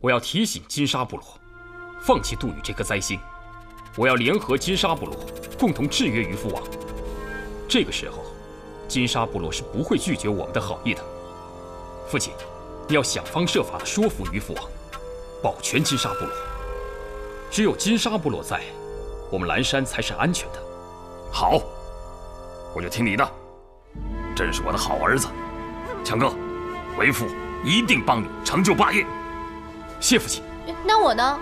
我要提醒金沙部落，放弃杜宇这颗灾星。我要联合金沙部落，共同制约渔夫王。这个时候，金沙部落是不会拒绝我们的好意的。父亲，你要想方设法的说服渔夫王，保全金沙部落。只有金沙部落在，我们蓝山才是安全的。好，我就听你的。真是我的好儿子，强哥，为父一定帮你成就霸业。谢父亲。那我呢？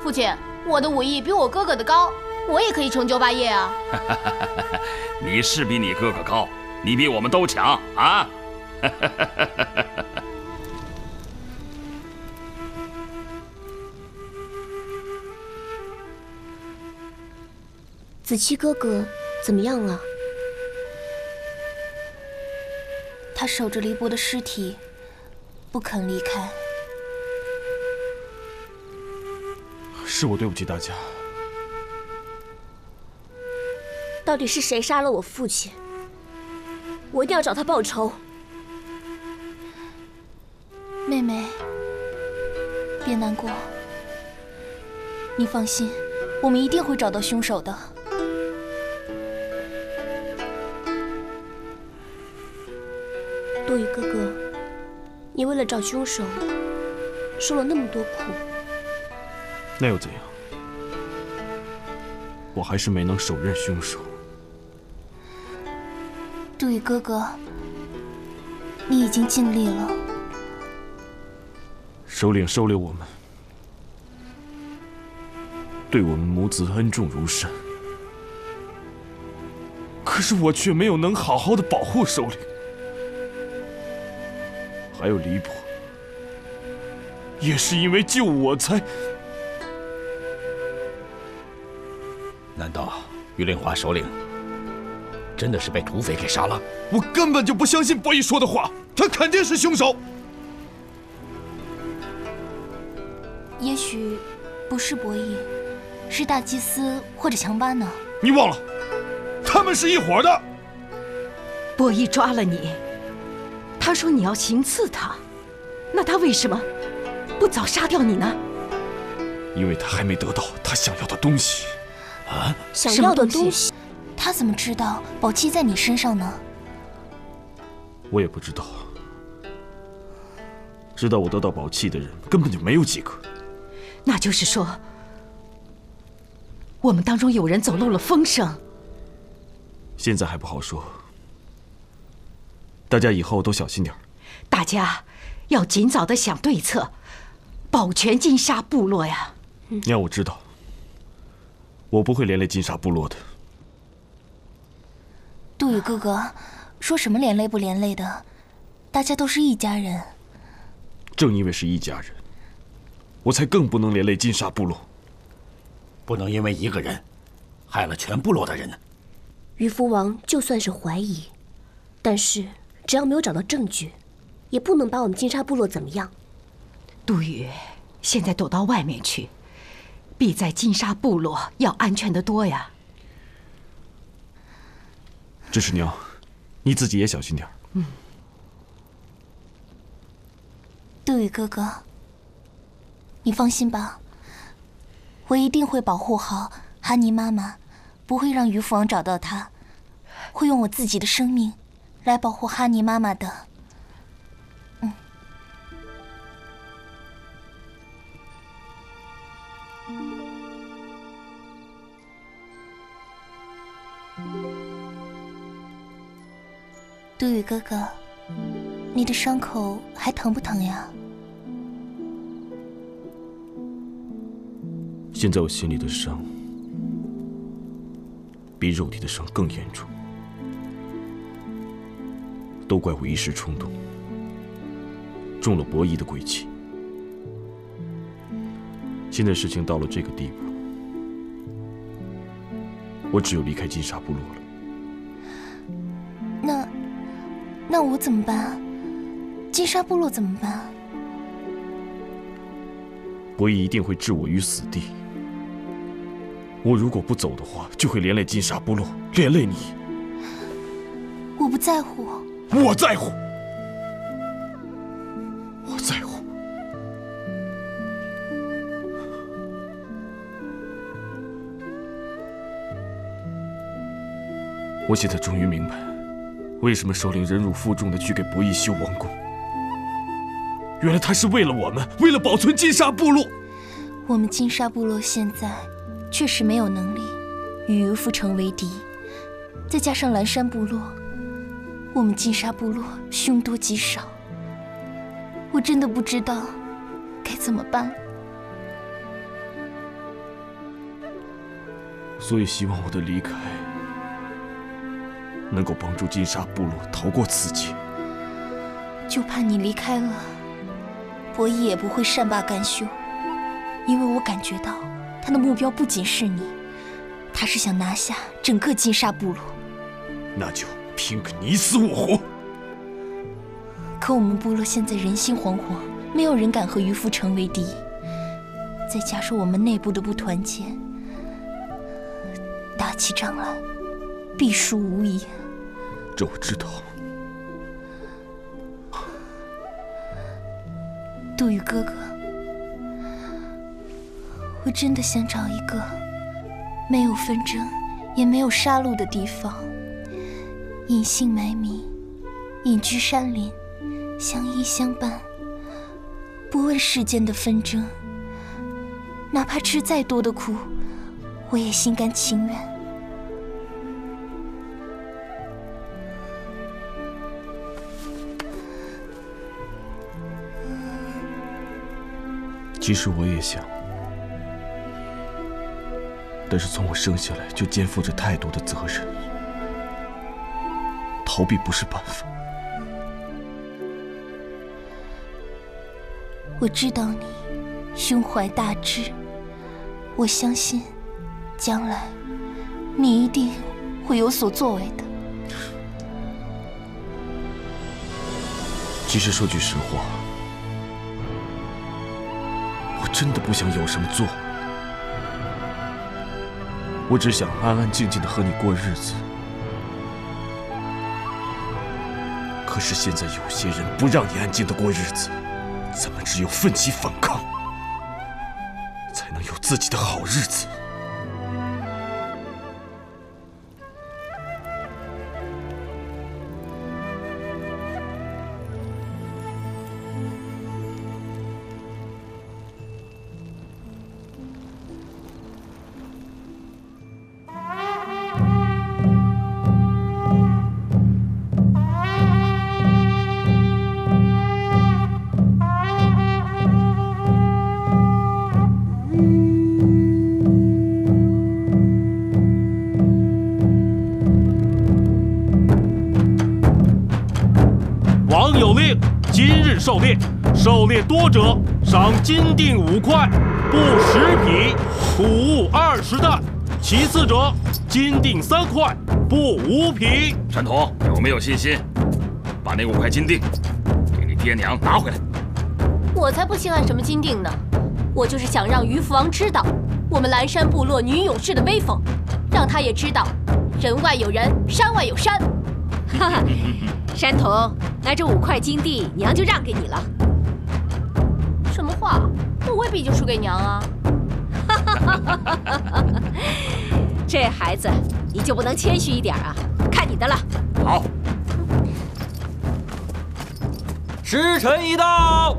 父亲，我的武艺比我哥哥的高，我也可以成就霸业啊。你是比你哥哥高，你比我们都强啊！子期哥哥怎么样了？他守着黎伯的尸体，不肯离开。是我对不起大家。到底是谁杀了我父亲？我一定要找他报仇。妹妹，别难过，你放心，我们一定会找到凶手的。多雨哥哥，你为了找凶手，受了那么多苦，那又怎样？我还是没能手刃凶手。杜宇哥哥，你已经尽力了。首领收留我们，对我们母子恩重如山。可是我却没有能好好的保护首领。还有黎伯，也是因为救我才……道玉莲花首领真的是被土匪给杀了？我根本就不相信博弈说的话，他肯定是凶手。也许不是博弈，是大祭司或者强巴呢？你忘了，他们是一伙的。博弈抓了你。他说你要行刺他，那他为什么不早杀掉你呢？因为他还没得到他想要的东西。啊，想要的东西？他怎么知道宝器在你身上呢？我也不知道。知道我得到宝器的人根本就没有几个。那就是说，我们当中有人走漏了风声。现在还不好说。大家以后都小心点大家要尽早的想对策，保全金沙部落呀。娘，我知道，我不会连累金沙部落的。杜宇哥哥，说什么连累不连累的？大家都是一家人。正因为是一家人，我才更不能连累金沙部落。不能因为一个人，害了全部落的人呢。渔夫王就算是怀疑，但是。只要没有找到证据，也不能把我们金沙部落怎么样。杜宇，现在躲到外面去，比在金沙部落要安全的多呀。这是娘，你自己也小心点嗯。杜宇哥哥，你放心吧，我一定会保护好哈尼妈妈，不会让渔夫王找到她，会用我自己的生命。来保护哈尼妈妈的，杜宇哥哥，你的伤口还疼不疼呀？现在我心里的伤，比肉体的伤更严重。都怪我一时冲动，中了博弈的诡计。现在事情到了这个地步，我只有离开金沙部落了。那我怎么办金沙部落怎么办伯邑一定会置我于死地。我如果不走的话就会连累金沙部落连累你。我不在乎。我在乎。我在乎。我现在终于明白。为什么首领忍辱负重的去给不义修王宫。原来他是为了我们，为了保存金沙部落。我们金沙部落现在确实没有能力与渔夫城为敌，再加上蓝山部落，我们金沙部落凶多吉少。我真的不知道该怎么办。所以希望我的离开能够帮助金沙部落逃过此劫。就怕你离开了，博弈也不会善罢甘休，因为我感觉到他的目标不仅是你，他是想拿下整个金沙部落。那就拼个你死我活。可我们部落现在人心惶惶，没有人敢和渔夫成为敌，再加上我们内部的不团结。打起仗来，必输无疑。这我知道。杜宇哥哥，我真的想找一个没有纷争、也没有杀戮的地方，隐姓埋名，隐居山林，相依相伴，不问世间的纷争，哪怕吃再多的苦，我也心甘情愿。其实我也想，但是从我生下来就肩负着太多的责任，逃避不是办法。我知道你胸怀大志，我相信将来你一定会有所作为的。其实说句实话。真的不想有什么作为，我只想安安静静的和你过日子。可是现在有些人不让你安静的过日子，咱们只有奋起反抗，才能有自己的好日子。狩猎，狩猎多者赏金锭五块，布十匹，谷物二十担；其次者金锭三块，布五匹。山童，有没有信心把那五块金锭给你爹娘拿回来？我才不稀罕什么金锭呢，我就是想让渔父王知道我们蓝山部落女勇士的威风，让他也知道人外有人，山外有山。哈哈，山童。那这五块金地，娘就让给你了。什么话？我未必就输给娘啊！这孩子，你就不能谦虚一点啊？看你的了。好，时辰已到。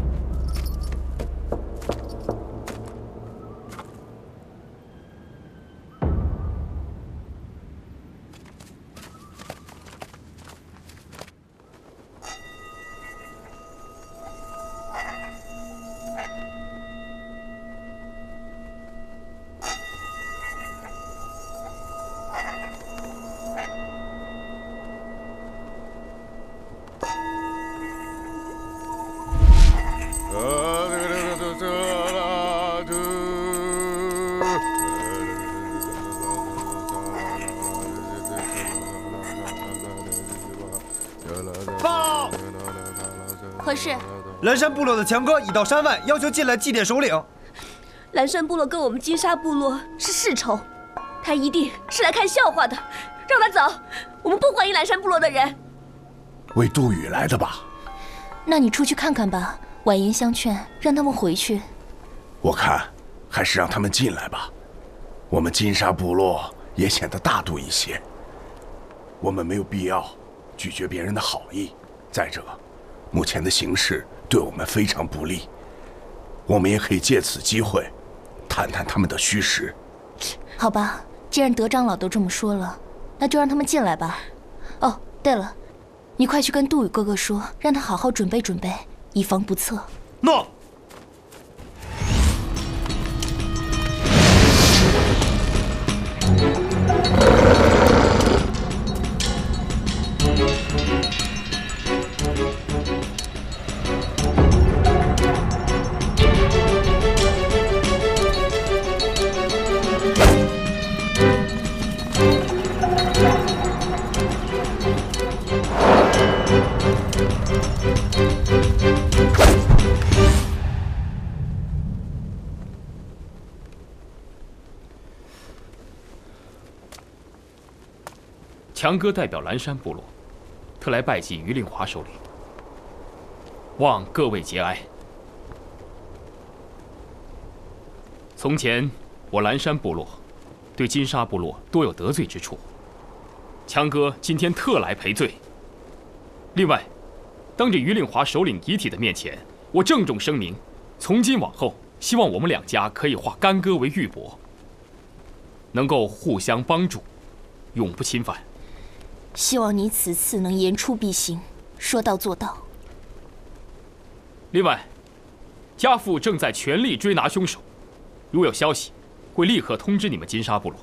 蓝山部落的强哥已到山外，要求进来祭奠首领。蓝山部落跟我们金沙部落是世仇，他一定是来看笑话的。让他走，我们不欢迎蓝山部落的人。为杜宇来的吧？那你出去看看吧，婉言相劝，让他们回去。我看，还是让他们进来吧。我们金沙部落也显得大度一些。我们没有必要拒绝别人的好意。再者，目前的形势对我们非常不利，我们也可以借此机会谈谈他们的虚实。好吧，既然德长老都这么说了，那就让他们进来吧。哦，对了，你快去跟杜宇哥哥说，让他好好准备准备，以防不测。诺。强哥代表蓝山部落，特来拜祭于令华首领，望各位节哀。从前我蓝山部落对金沙部落多有得罪之处，强哥今天特来赔罪。另外，当着于令华首领遗体的面前，我郑重声明，从今往后，希望我们两家可以化干戈为玉帛，能够互相帮助，永不侵犯。希望你此次能言出必行，说到做到。另外，家父正在全力追拿凶手，如有消息，会立刻通知你们金沙部落。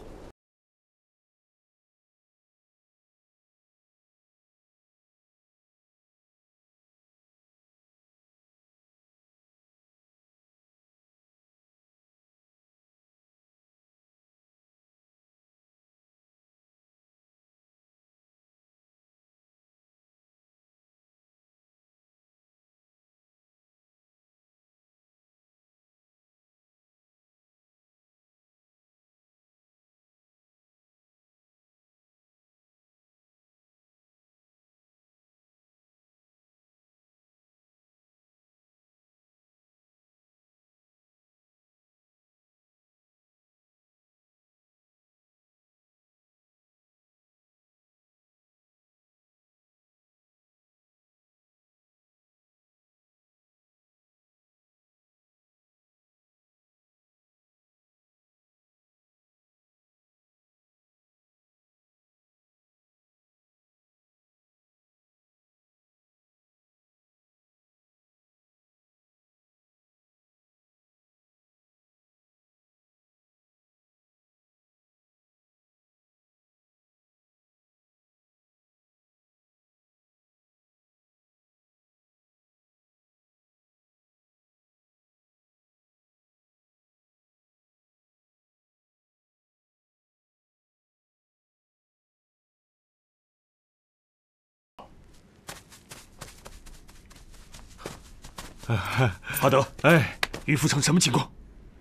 阿德，哎，于福城什么情况？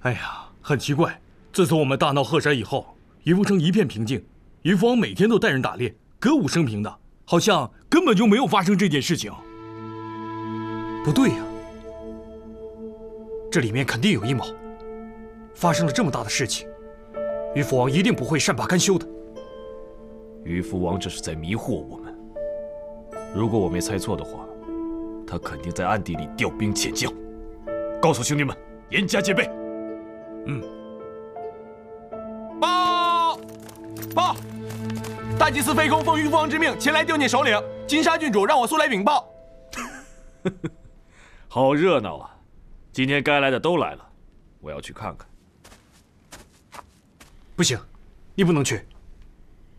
哎呀，很奇怪，自从我们大闹鹤山以后，于福城一片平静。于福王每天都带人打猎，歌舞升平的，好像根本就没有发生这件事情。不对呀，这里面肯定有阴谋。发生了这么大的事情，于福王一定不会善罢甘休的。于福王这是在迷惑我们。如果我没猜错的话。他肯定在暗地里调兵遣将，告诉兄弟们严加戒备。嗯。报报，大祭司飞空奉玉父王之命前来吊唁首领金沙郡主，让我速来禀报。好热闹啊！今天该来的都来了，我要去看看。不行，你不能去，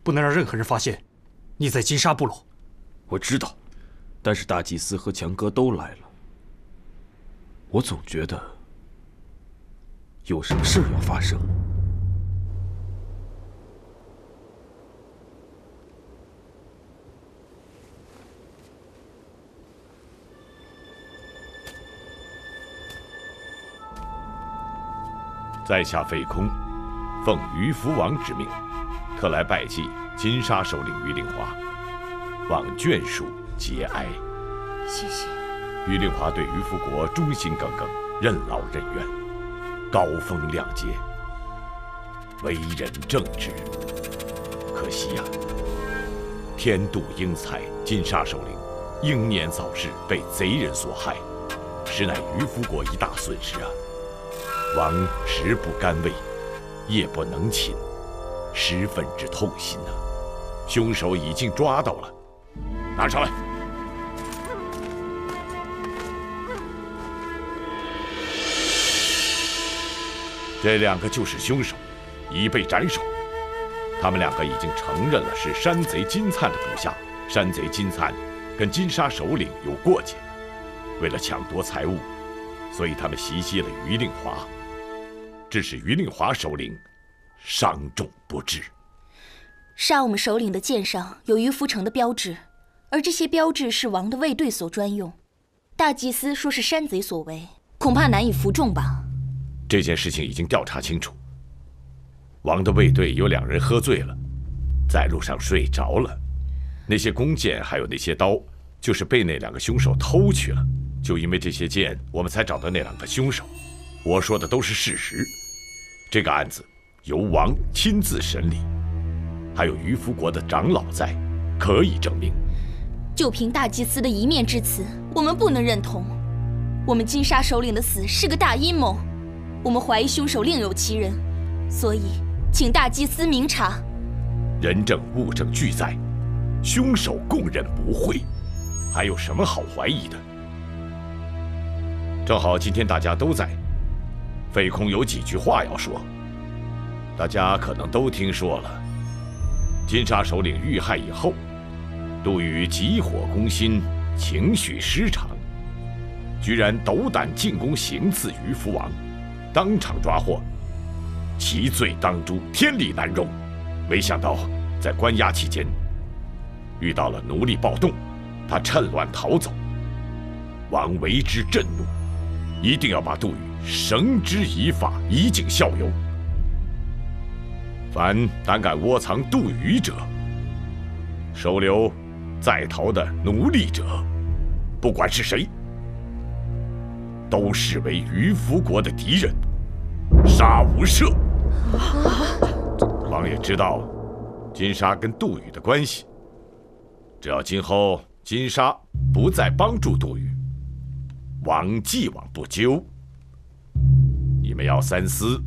不能让任何人发现你在金沙部落。我知道。但是大祭司和强哥都来了，我总觉得有什么事要发生。在下费空，奉于福王之命，特来拜祭金沙首领于令华，望眷属。节哀，谢谢。于令华对于福国忠心耿耿，任劳任怨，高风亮节，为人正直。可惜呀，天妒英才，金沙首领英年早逝，被贼人所害，实乃于福国一大损失啊！王食不甘味，夜不能寝，十分之痛心呐。凶手已经抓到了，拿上来。这两个就是凶手，已被斩首。他们两个已经承认了是山贼金灿的部下。山贼金灿跟金沙首领有过节，为了抢夺财物，所以他们袭击了于令华，致使于令华首领伤重不治。杀我们首领的剑上有于福成的标志，而这些标志是王的卫队所专用。大祭司说是山贼所为，恐怕难以服众吧。这件事情已经调查清楚。王的卫队有两人喝醉了，在路上睡着了。那些弓箭还有那些刀，就是被那两个凶手偷去了。就因为这些箭，我们才找到那两个凶手。我说的都是事实。这个案子由王亲自审理，还有于福国的长老在，可以证明。就凭大祭司的一面之词，我们不能认同。我们金沙首领的死是个大阴谋，我们怀疑凶手另有其人，所以。请大祭司明察，人证物证俱在，凶手供认不讳，还有什么好怀疑的？正好今天大家都在，费空有几句话要说。大家可能都听说了，金沙首领遇害以后，杜宇急火攻心，情绪失常，居然斗胆进宫行刺于福王，当场抓获。其罪当诛，天理难容。没想到在关押期间遇到了奴隶暴动，他趁乱逃走。王为之震怒，一定要把杜宇绳之以法，以儆效尤。凡胆敢窝藏杜宇者，收留在逃的奴隶者，不管是谁，都视为于福国的敌人，杀无赦。王爷知道金沙跟杜宇的关系，只要今后金沙不再帮助杜宇，王既往不咎。你们要三思，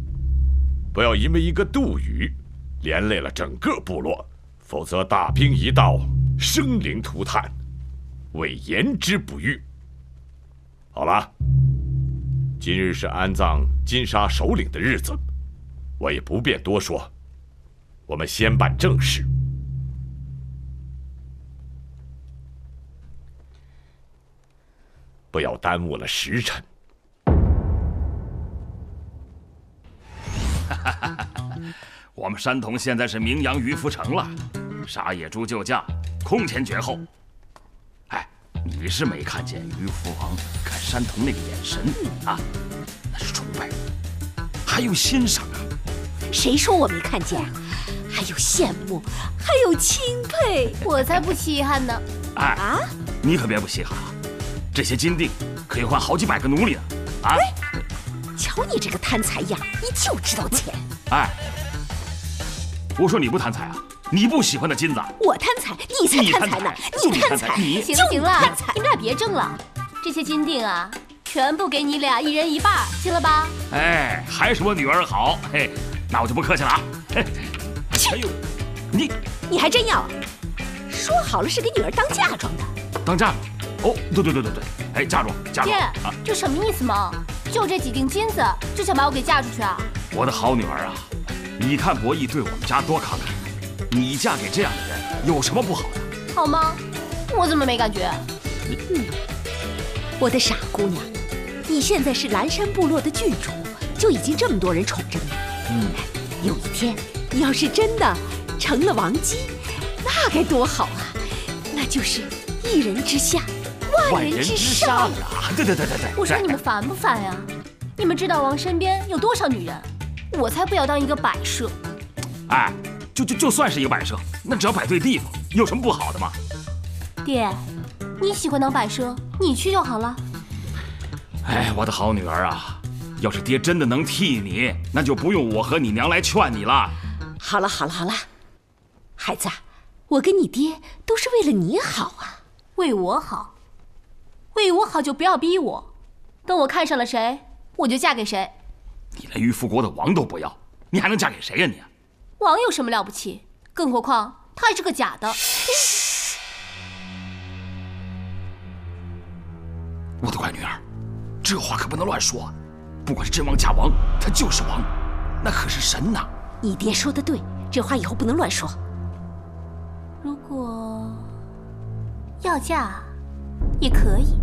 不要因为一个杜宇连累了整个部落，否则大兵一到，生灵涂炭，为言之不预。好了，今日是安葬金沙首领的日子。我也不便多说，我们先办正事，不要耽误了时辰。我们山童现在是名扬于福城了，杀野猪救驾，空前绝后。哎，你是没看见于福王看山童那个眼神啊？那是崇拜，还有欣赏啊！谁说我没看见？还有羡慕，还有钦佩，我才不稀罕呢！哎啊，你可别不稀罕啊！这些金锭可以换好几百个奴隶呢！啊！瞧你这个贪财样，你就知道钱！哎，我说你不贪财啊？你不喜欢的金子？我贪财，你才贪财呢！你贪财，你行了行了，你们俩别争了。这些金锭啊，全部给你俩一人一半，行了吧？哎，还是我女儿好，嘿。那我就不客气了啊！哎呦，你你还真要？说好了是给女儿当嫁妆的。当嫁妆？哦，对对对对对，哎，嫁妆嫁妆。爹，这什么意思嘛？就这几锭金子，就想把我给嫁出去啊？我的好女儿啊，你看博弈对我们家多慷慨，你嫁给这样的人有什么不好的？好吗？我怎么没感觉？嗯，我的傻姑娘，你现在是蓝山部落的郡主，就已经这么多人宠着你。嗯，有一天你要是真的成了王姬，那该多好啊！那就是一人之下，万人之上啊！对对对对对！我说你们烦不烦呀？你们知道王身边有多少女人？我才不要当一个摆设！哎，就就就算是一个摆设，那只要摆对地方，有什么不好的吗？爹，你喜欢当摆设，你去就好了。哎，我的好女儿啊！要是爹真的能替你，那就不用我和你娘来劝你了。好了好了好了，孩子，我跟你爹都是为了你好啊，为我好，为我好就不要逼我，等我看上了谁，我就嫁给谁。你连玉福国的王都不要，你还能嫁给谁呀你？王有什么了不起？更何况他还是个假的。我的乖女儿，这话可不能乱说。不管是真王假王，他就是王，那可是神呐！你爹说的对，这话以后不能乱说。如果要嫁，也可以。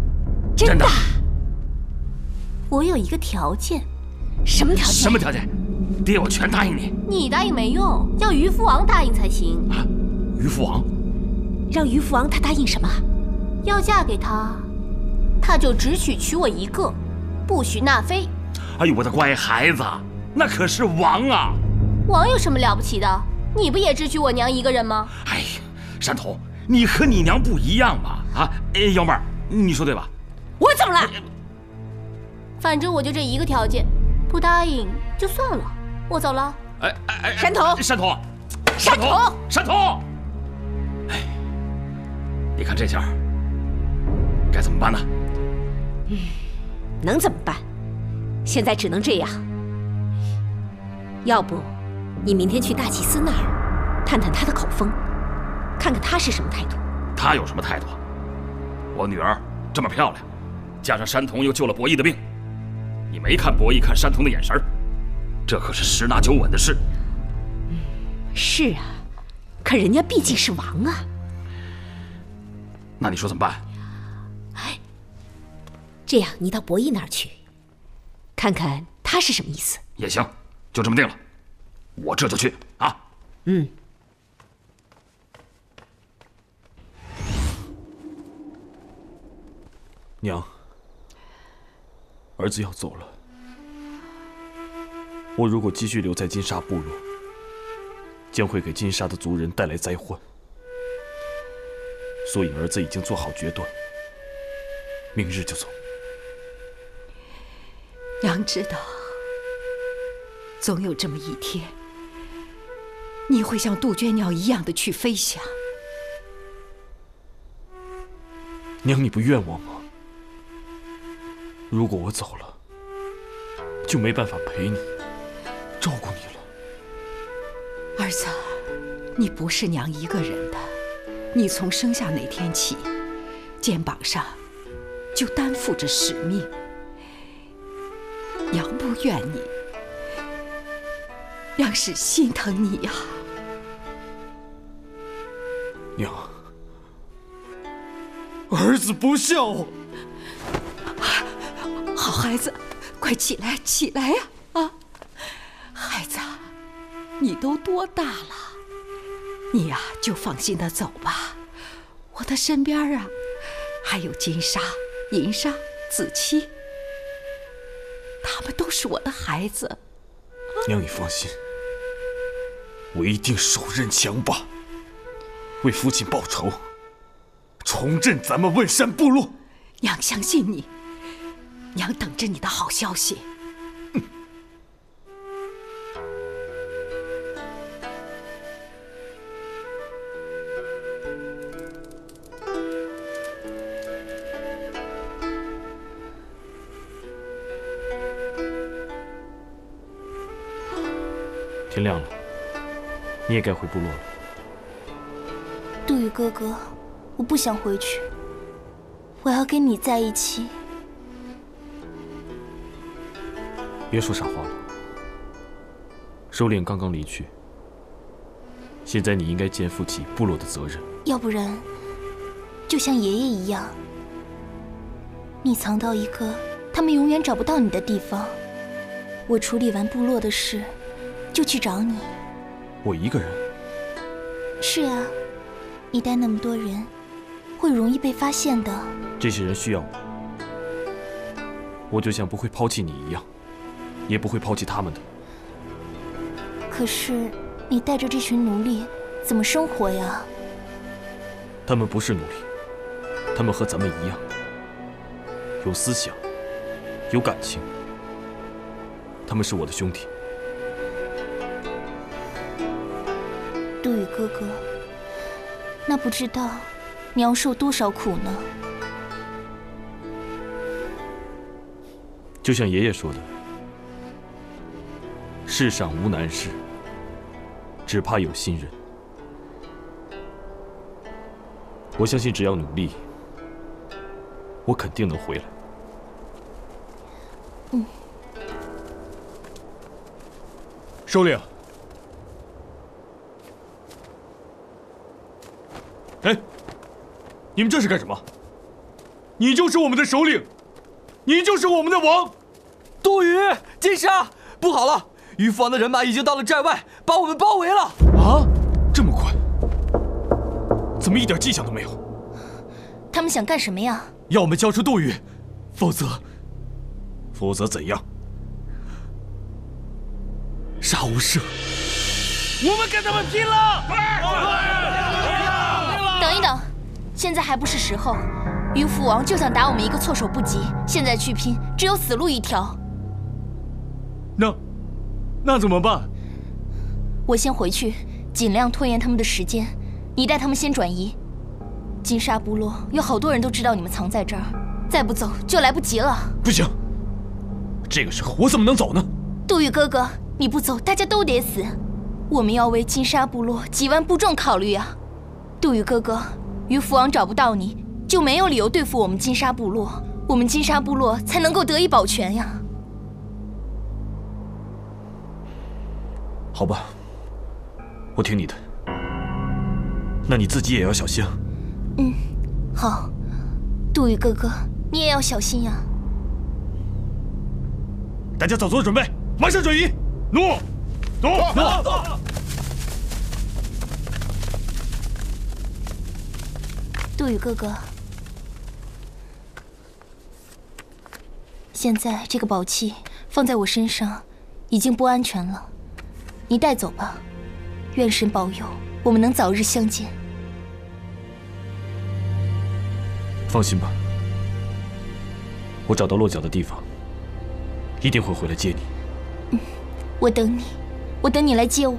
真的？我有一个条件。什么条件？什么条件？爹，我全答应你。你答应没用，要渔夫王答应才行。啊，渔夫王？让渔夫王他答应什么？要嫁给他，他就只许娶我一个，不许纳妃。哎呦，我的乖孩子，那可是王啊！王有什么了不起的？你不也只娶我娘一个人吗？哎呀，山童，你和你娘不一样嘛！啊，哎，幺妹儿，你说对吧？我怎么了？反正我就这一个条件，不答应就算了，我走了。哎哎哎，山童，山童，山童，山童！哎，你看这下该怎么办呢？嗯，能怎么办？现在只能这样，要不，你明天去大祭司那儿，探探他的口风，看看他是什么态度。他有什么态度？我女儿这么漂亮，加上山童又救了博弈的命，你没看博弈看山童的眼神这可是十拿九稳的事。嗯，是啊，可人家毕竟是王啊。那你说怎么办？哎，这样你到博弈那儿去。看看他是什么意思也行，就这么定了。我这就去啊。嗯。娘，儿子要走了。我如果继续留在金沙部落，将会给金沙的族人带来灾患。所以儿子已经做好决断，明日就走。娘知道，总有这么一天，你会像杜鹃鸟一样的去飞翔。娘，你不怨我吗？如果我走了，就没办法陪你，照顾你了。儿子，你不是娘一个人的，你从生下那天起，肩膀上就担负着使命。娘不怨你，娘是心疼你呀。娘，儿子不孝。好孩子，快起来，起来呀！你都多大了？你呀，就放心的走吧。我的身边啊，还有金沙、银沙、子期。他们都是我的孩子，娘你放心，我一定手刃强霸，为父亲报仇，重振咱们问山部落。娘相信你，娘等着你的好消息。亮了，你也该回部落了。杜宇哥哥，我不想回去，我要跟你在一起。别说傻话了，首领刚刚离去，现在你应该肩负起部落的责任。要不然，就像爷爷一样，你藏到一个他们永远找不到你的地方。我处理完部落的事。就去找你。我一个人。是啊，你带那么多人，会容易被发现的。这些人需要我，我就像不会抛弃你一样，也不会抛弃他们的。可是，你带着这群奴隶怎么生活呀？他们不是奴隶，他们和咱们一样，有思想，有感情。他们是我的兄弟。杜宇哥哥，那不知道你要受多少苦呢？就像爷爷说的，世上无难事，只怕有心人。我相信，只要努力，我肯定能回来。嗯，首领。哎，你们这是干什么？你就是我们的首领，你就是我们的王。杜宇、金沙，不好了！于父王的人马已经到了寨外，把我们包围了。啊，这么快？怎么一点迹象都没有？他们想干什么呀？要我们交出杜宇，否则，否则怎样？杀无赦！我们跟他们拼了！等一等，现在还不是时候。于父王就想打我们一个措手不及，现在去拼，只有死路一条。那，那怎么办？我先回去，尽量拖延他们的时间。你带他们先转移。金沙部落有好多人都知道你们藏在这儿，再不走就来不及了。不行，这个时候我怎么能走呢？杜宇哥哥，你不走，大家都得死。我们要为金沙部落几万部众考虑啊！杜宇哥哥，于父王找不到你，就没有理由对付我们金沙部落，我们金沙部落才能够得以保全呀。好吧，我听你的。那你自己也要小心。嗯，好。杜宇哥哥，你也要小心呀。大家早做准备，马上转移。诺，诺，诺。杜宇哥哥，现在这个宝器放在我身上已经不安全了，你带走吧。愿神保佑，我们能早日相见。放心吧，我找到落脚的地方，一定会回来接你。嗯，我等你，我等你来接我。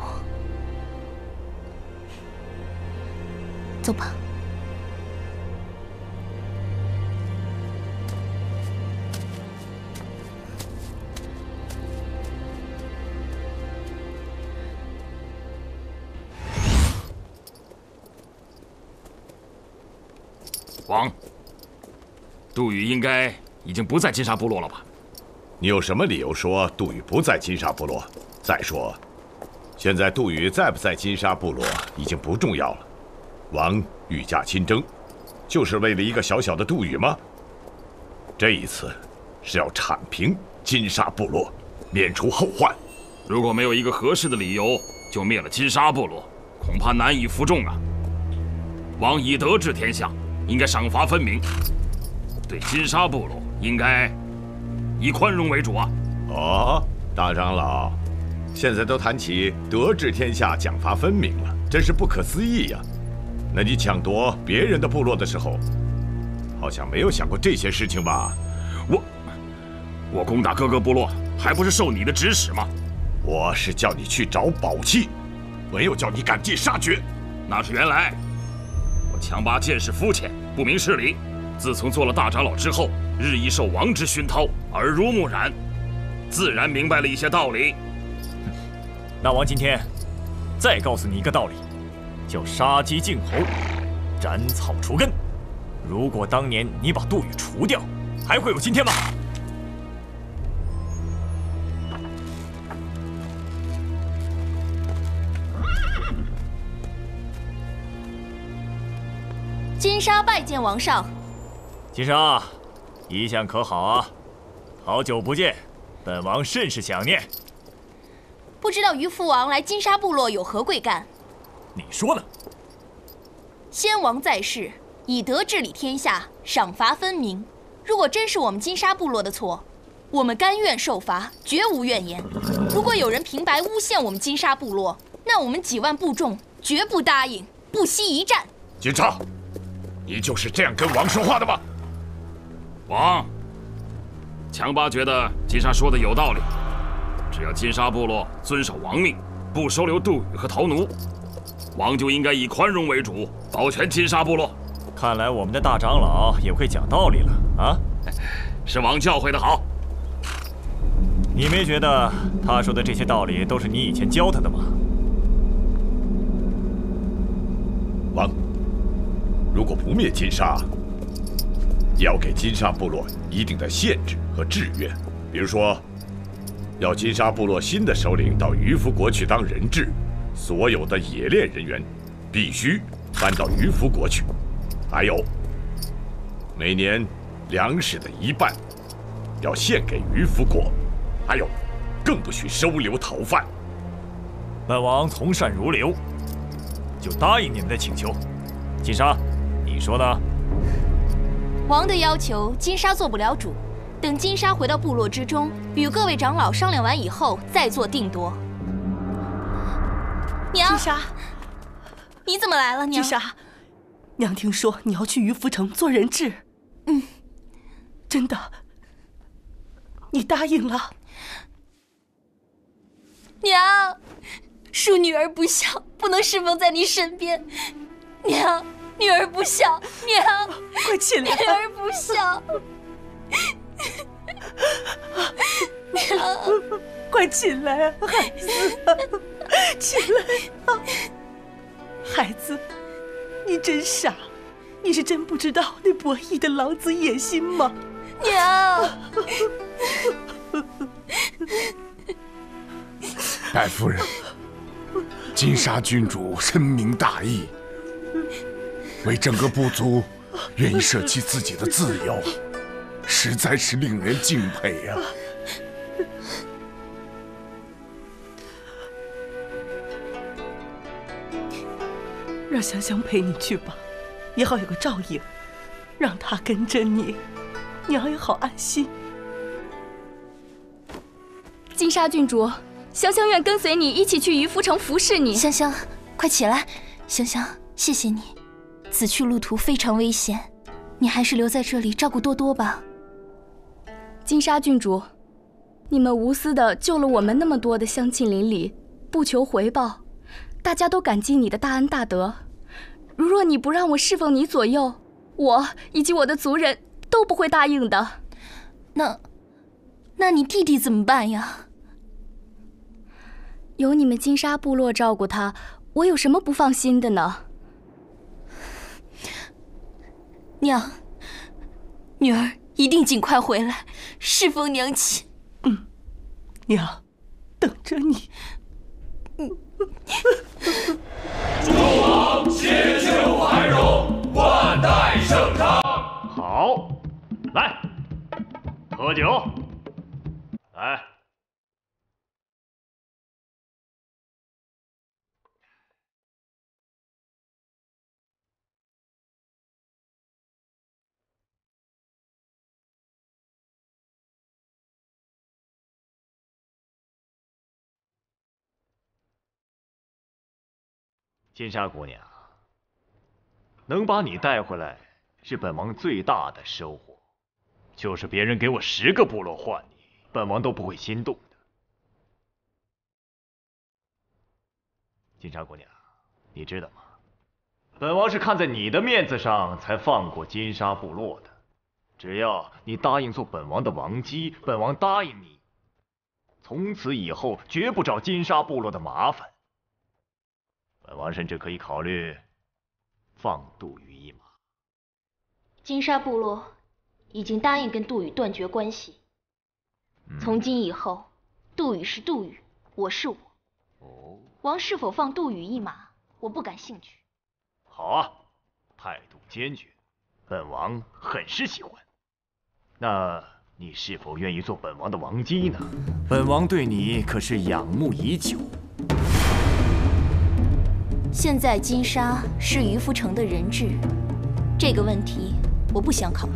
走吧。王，杜宇应该已经不在金沙部落了吧？你有什么理由说杜宇不在金沙部落？再说，现在杜宇在不在金沙部落已经不重要了。王御驾亲征，就是为了一个小小的杜宇吗？这一次是要铲平金沙部落，免除后患。如果没有一个合适的理由就灭了金沙部落，恐怕难以服众啊。王以德治天下。应该赏罚分明，对金沙部落应该以宽容为主啊！哦，大长老，现在都谈起德治天下、奖罚分明了，真是不可思议呀！那你抢夺别人的部落的时候，好像没有想过这些事情吧？我我攻打各个部落，还不是受你的指使吗？我是叫你去找宝器，没有叫你赶尽杀绝。那是原来。强巴见识肤浅，不明事理。自从做了大长老之后，日益受王之熏陶，耳濡目染，自然明白了一些道理。那王今天再告诉你一个道理，叫杀鸡儆猴，斩草除根。如果当年你把杜宇除掉，还会有今天吗？金沙拜见王上。金沙，一向可好啊？好久不见，本王甚是想念。不知道于父王来金沙部落有何贵干？你说呢？先王在世，以德治理天下，赏罚分明。如果真是我们金沙部落的错，我们甘愿受罚，绝无怨言。如果有人平白诬陷我们金沙部落，那我们几万部众绝不答应，不惜一战。金沙。你就是这样跟王说话的吗？王，强巴觉得金沙说的有道理，只要金沙部落遵守王命，不收留杜宇和陶奴，王就应该以宽容为主，保全金沙部落。看来我们的大长老也会讲道理了啊！是王教诲的好。你没觉得他说的这些道理都是你以前教他的吗？王，如果不灭金沙，要给金沙部落一定的限制和制约，比如说，要金沙部落新的首领到渔夫国去当人质，所有的冶炼人员必须搬到渔夫国去。还有，每年粮食的一半要献给渔夫国，还有，更不许收留逃犯。本王从善如流，就答应你们的请求。金沙，你说呢？王的要求，金沙做不了主。等金沙回到部落之中，与各位长老商量完以后，再做定夺。娘，金沙，你怎么来了？娘，金沙。娘听说你要去于福城做人质，嗯，真的，你答应了。娘，恕女儿不孝，不能侍奉在你身边。娘，女儿不孝。娘，快起来！女儿不孝。娘，快起来啊，孩子，起来啊，孩子。你真傻，你是真不知道那博弈的狼子野心吗？娘，白夫人，金沙郡主深明大义，为整个部族愿意舍弃自己的自由，实在是令人敬佩呀。让香香陪你去吧，也好有个照应。让她跟着你，娘也好安心。金沙郡主，香香愿跟随你一起去渔夫城服侍你。香香，快起来！香香，谢谢你。此去路途非常危险，你还是留在这里照顾多多吧。金沙郡主，你们无私的救了我们那么多的乡亲邻里，不求回报。大家都感激你的大恩大德。如若你不让我侍奉你左右，我以及我的族人都不会答应的。那，那你弟弟怎么办呀？有你们金沙部落照顾他，我有什么不放心的呢？娘，女儿一定尽快回来侍奉娘亲。嗯，娘，等着你。嗯。祝王千秋繁荣，万代盛昌。好，来喝酒，来。金沙姑娘，能把你带回来，是本王最大的收获。就是别人给我十个部落换你，本王都不会心动的。金沙姑娘，你知道吗？本王是看在你的面子上才放过金沙部落的。只要你答应做本王的王姬，本王答应你，从此以后绝不找金沙部落的麻烦。本王甚至可以考虑放杜宇一马。金沙部落已经答应跟杜宇断绝关系。从今以后，杜宇是杜宇，我是我。哦。王是否放杜宇一马，我不感兴趣。好啊，态度坚决，本王很是喜欢。那你是否愿意做本王的王姬呢？本王对你可是仰慕已久。现在金沙是渔夫城的人质，这个问题我不想考虑。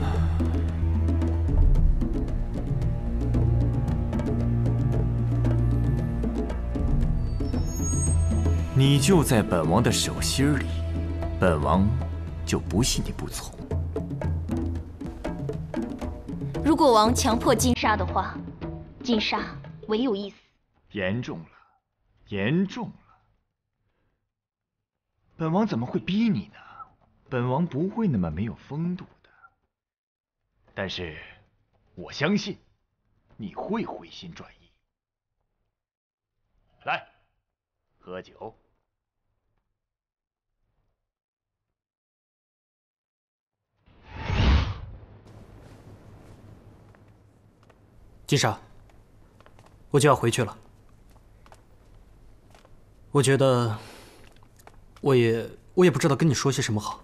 你就在本王的手心里，本王就不信你不从。如果王强迫金沙的话，金沙唯有一死。严重了，严重了。本王怎么会逼你呢？本王不会那么没有风度的。但是，我相信你会回心转意。来，喝酒。金沙，我就要回去了。我觉得，我也我也不知道跟你说些什么好。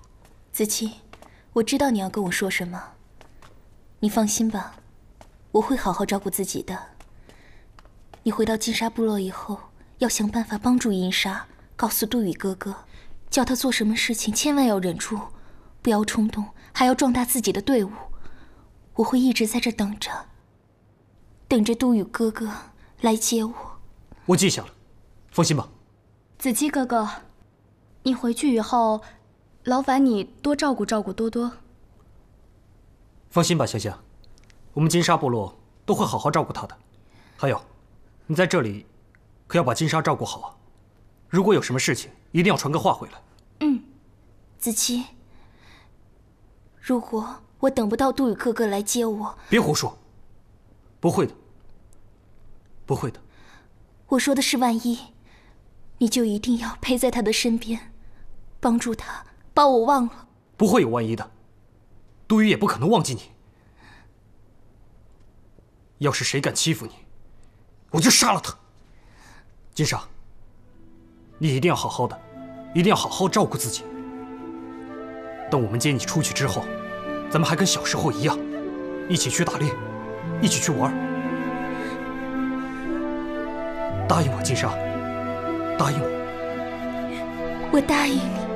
子期，我知道你要跟我说什么。你放心吧，我会好好照顾自己的。你回到金沙部落以后，要想办法帮助银沙，告诉杜宇哥哥，叫他做什么事情千万要忍住，不要冲动，还要壮大自己的队伍。我会一直在这等着。等着杜宇哥哥来接我。我记下了，放心吧。子期哥哥，你回去以后，劳烦你多照顾照顾多多。放心吧，香香，我们金沙部落都会好好照顾他的。还有，你在这里可要把金沙照顾好啊！如果有什么事情，一定要传个话回来。嗯，子期，如果我等不到杜宇哥哥来接我，别胡说。不会的，不会的。我说的是万一，你就一定要陪在他的身边，帮助他把我忘了。不会有万一的，杜宇也不可能忘记你。要是谁敢欺负你，我就杀了他。金沙，你一定要好好的，一定要好好照顾自己。等我们接你出去之后，咱们还跟小时候一样，一起去打猎。一起去玩，答应我，金沙，答应我，我答应你。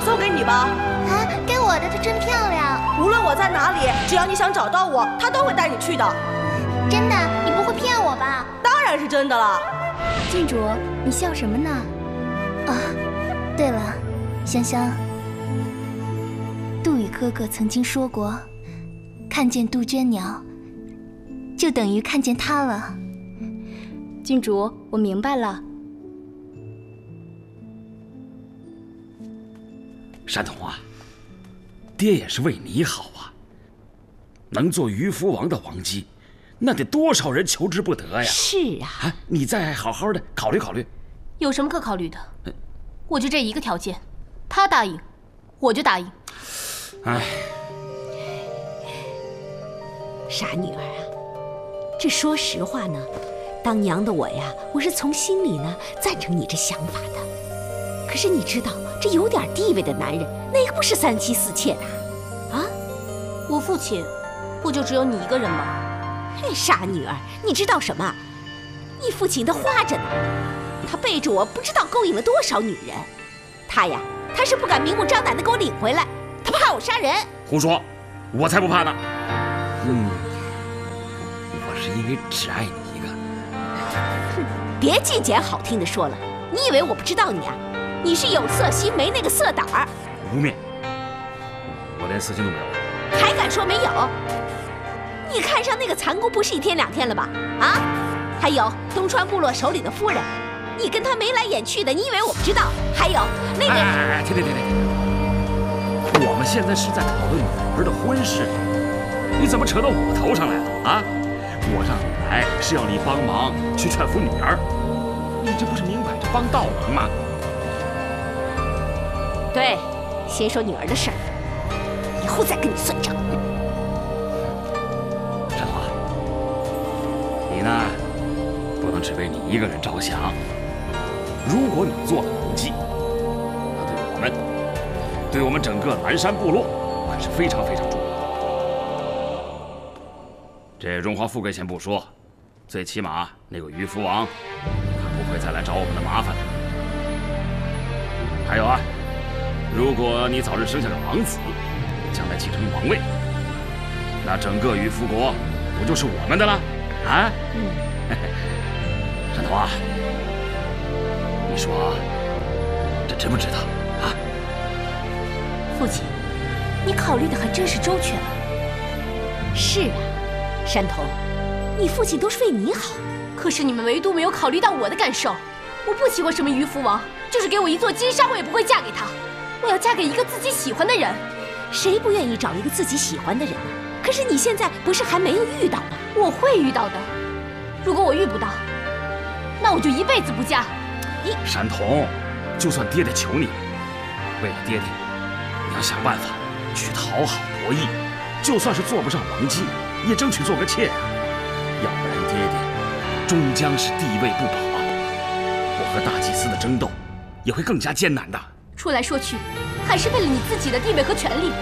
送给你吧，啊，给我的，它真漂亮。无论我在哪里，只要你想找到我，它都会带你去的。真的？你不会骗我吧？当然是真的了。郡主，你笑什么呢？啊，对了，香香，杜宇哥哥曾经说过，看见杜鹃鸟，就等于看见他了。郡主，我明白了。山童啊，爹也是为你好啊。能做渔夫王的王姬，那得多少人求之不得呀！是啊，啊，你再好好的考虑考虑。有什么可考虑的？我就这一个条件，他答应，我就答应。哎，傻女儿啊，这说实话呢，当娘的我呀，我是从心里呢赞成你这想法的。可是你知道？这有点地位的男人，哪个不是三妻四妾的？啊，我父亲不就只有你一个人吗？嘿，傻女儿，你知道什么？你父亲他花着呢，他背着我不知道勾引了多少女人。他呀，他是不敢明目张胆的给我领回来，他怕我杀人。胡说，我才不怕呢。嗯，我是因为只爱你一个。哼，别净捡好听的说了。你以为我不知道你啊？你是有色心没那个色胆儿，污蔑！我连色心都没有，还敢说没有？你看上那个残姑不是一天两天了吧？啊！还有东川部落首领的夫人，你跟他眉来眼去的，你以为我不知道？还有那个……哎，停停停停停！我们现在是在讨论女儿的婚事，你怎么扯到我头上来了？啊！我让你来是要你帮忙去劝服女儿，你这不是明摆着帮倒忙吗？对，先说女儿的事儿，以后再跟你算账。山华，你呢，不能只为你一个人着想。如果你做了王姬，那对我们，对我们整个南山部落，可是非常非常重要的。这荣华富贵先不说，最起码那个渔夫王，他不会再来找我们的麻烦的。还有啊，如果你早日生下个王子，将来继承王位，那整个鱼夫国不就是我们的了？啊？嗯。山头啊，你说这值不值得啊？父亲，你考虑的还真是周全了。是啊，山头，你父亲都是为你好。可是你们唯独没有考虑到我的感受。我不喜欢什么渔夫王，就是给我一座金山，我也不会嫁给他。我要嫁给一个自己喜欢的人。谁不愿意找一个自己喜欢的人呢？可是你现在不是还没有遇到吗？我会遇到的。如果我遇不到，那我就一辈子不嫁。你山童，就算爹爹求你，为了爹爹，你要想办法去讨好博弈，就算是做不上王姬，也争取做个妾啊。要不然爹爹终将是地位不保啊。我和大祭司的争斗也会更加艰难的。说来说去，还是为了你自己的地位和权利。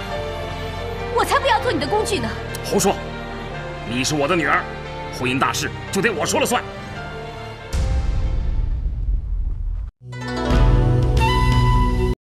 我才不要做你的工具呢！胡说！你是我的女儿，婚姻大事就得我说了算。